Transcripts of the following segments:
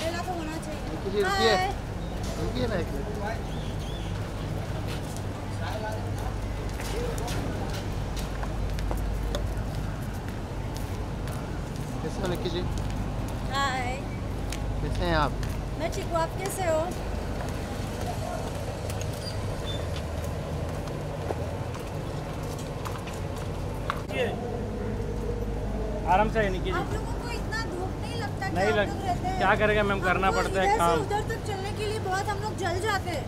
तो होना रुकिए। चाहिए रुकिए ना एक कैसे हो निक्की जी हाय कैसे हैं आप मैं ठीक हूँ आप कैसे हो आराम से है निकी जी आप लोगों को नहीं लग क्या करेगा? मैम करना पड़ता है काम। उधर तक चलने के लिए बहुत हम लोग जल जाते हैं।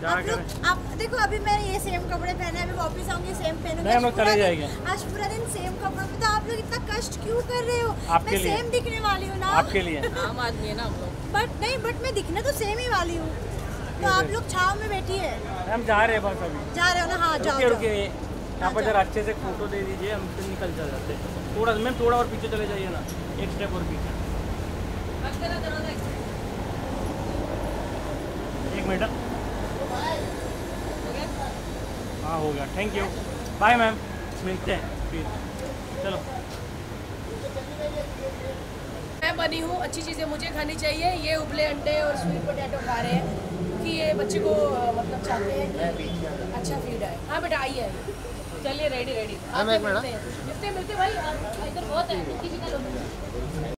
क्या आप करें? आप देखो अभी मैं ये सेम कपड़े पहने अभी वापस आऊँगी सेम पहनूँगी। नहीं, हम लोग चले जाएँगे। आज पूरा दिन सेम कपड़ों में। तो आप लोग इतना कष्ट क्यों कर रहे हो? आपके लिए। सेम दिखने वाली हूँ ना। आपके लिए। आम आदमी है ना हम लोग। बट नहीं बट मैं दिखने तो सेम ही वाली हूँ। तो आप लोग छाव में बैठी है। हम जा रहे हैं बस अभी। जा रहे हो ना? हाँ जाओ रुकिए। यहाँ पर जरा अच्छे से फ़ोटो दे दीजिए हम फिर निकल जाते हैं। थोड़ा मैम थोड़ा और पीछे चले जाइए ना। एक स्टेप और पीछे। एक मिनट। हाँ हो गया। थैंक यू बाय मैम मिलते हैं। फिर चलो। मैं बनी हूँ अच्छी चीज़ें मुझे खानी चाहिए। ये उबले अंडे और स्वीट पोटैटो खा रहे हैं क्योंकि ये बच्चे को मतलब चाहते हैं कि अच्छा फ़ीड है हाँ बेटा आइए चलिए रेडी रेडी हाँ, मैं एक मिनट, मिलते हैं। मिलते मिलते भाई। इधर बहुत है। किसी का लोग।